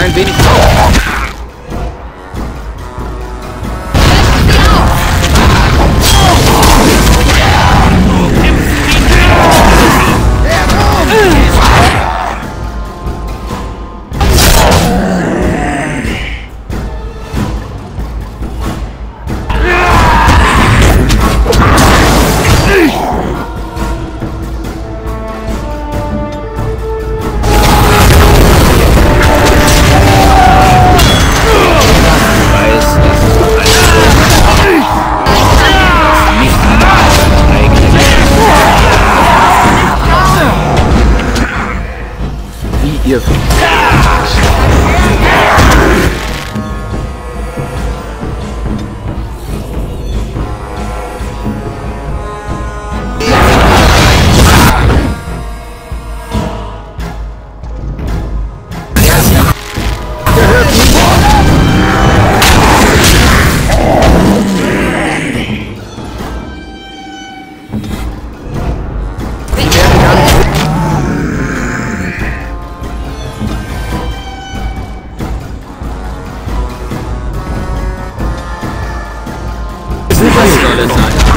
and been caught. no, that's not.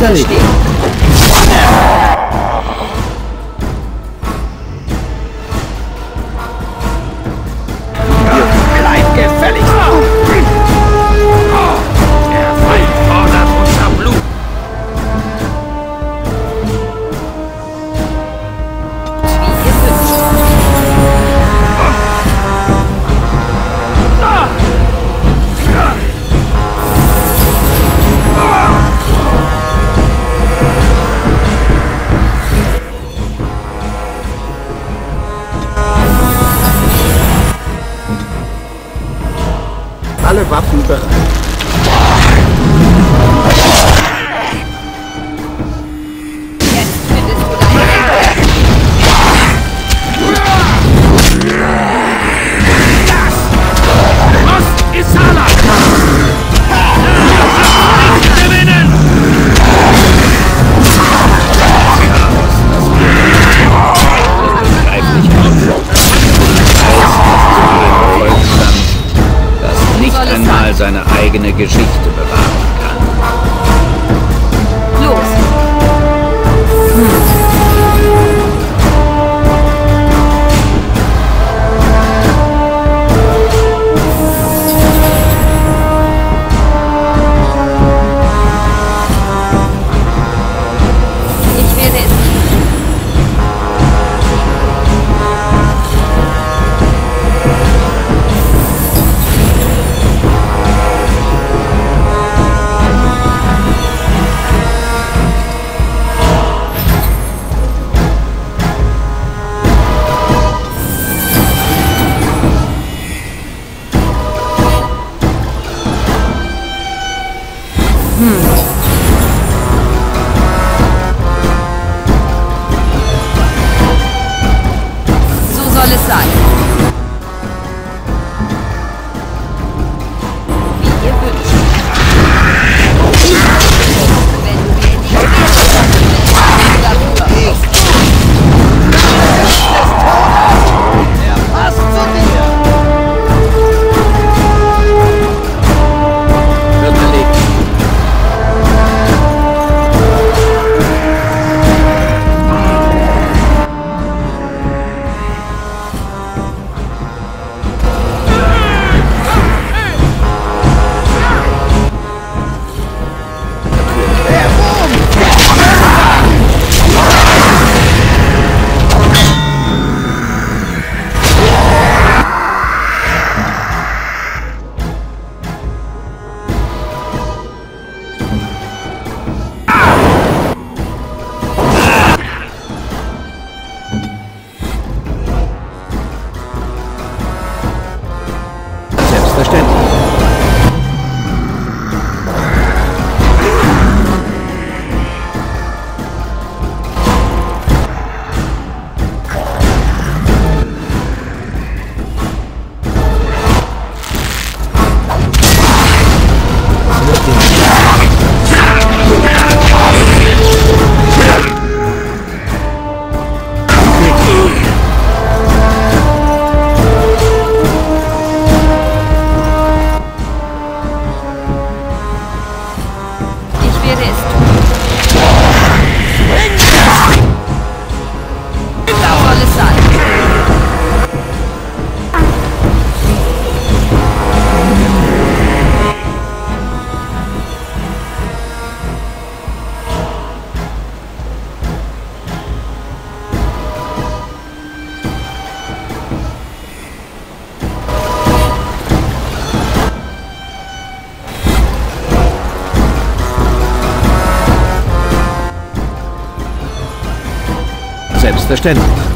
在哪边 wisdom of ours. It is. selbstverständlich.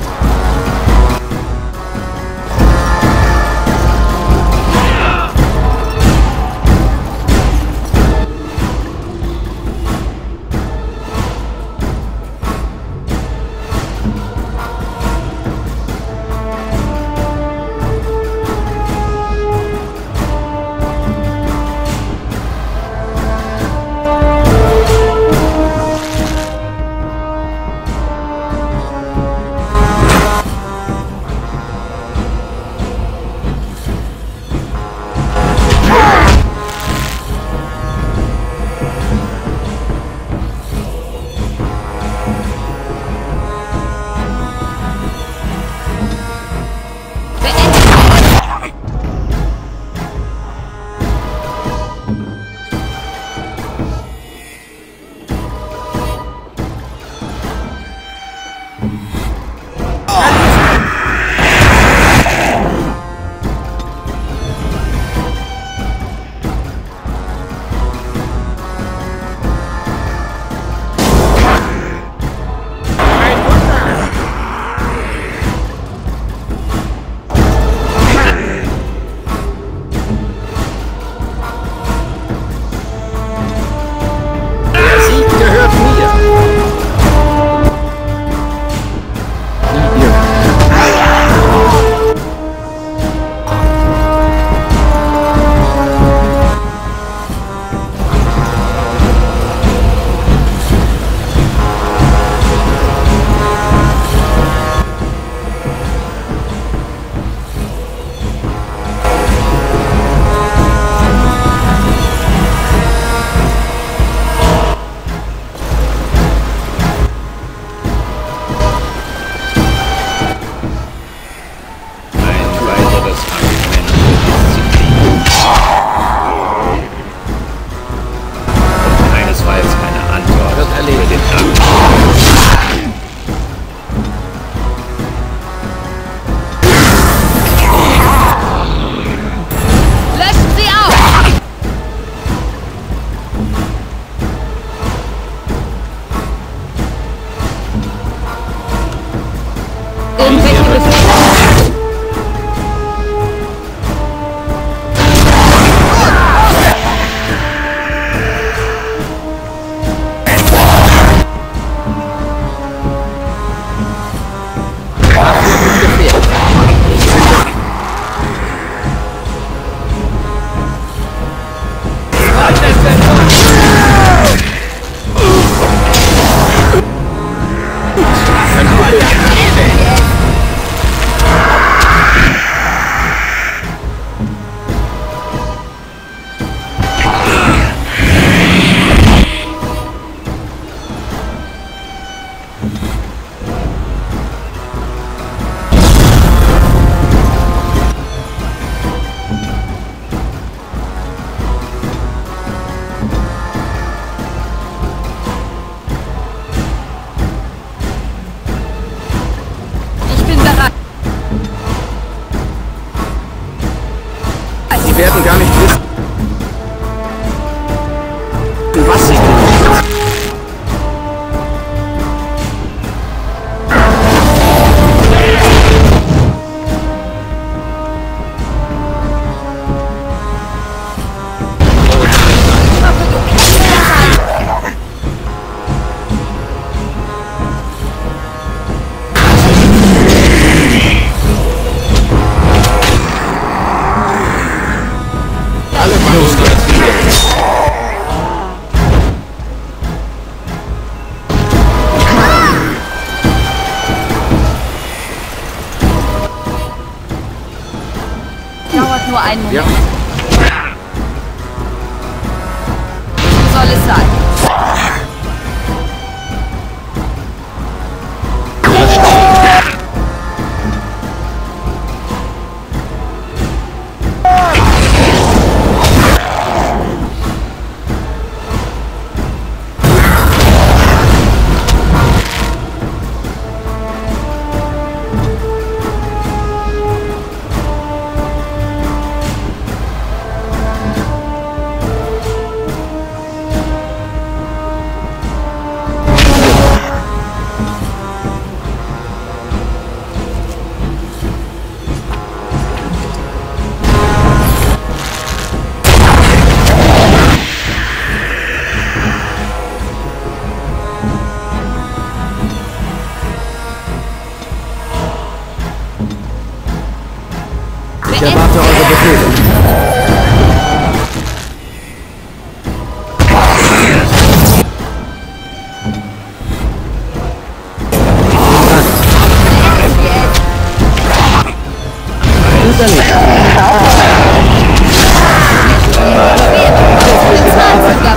Einen Moment. Ja,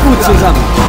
Gut zusammen.